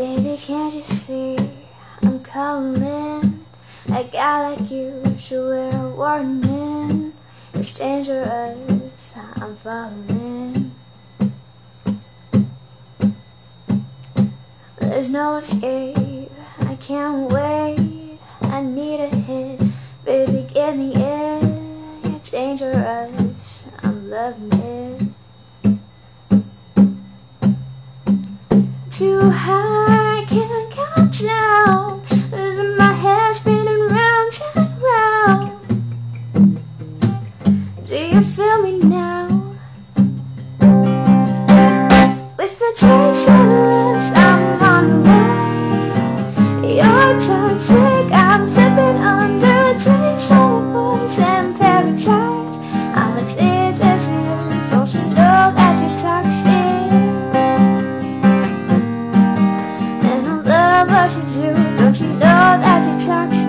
can't you see I'm calling? A guy like you should wear a warning. It's dangerous, I'm falling. There's no escape, I can't wait. I need a hit, baby, give me it. It's dangerous, I'm loving it. Too high, Do you feel me now? With the taste of lips, I'm on way. You're toxic, I'm slipping under a taste of voice and paradise. I'm addicted to you, don't you know that you're toxic? And I love what you do, don't you know that you're toxic?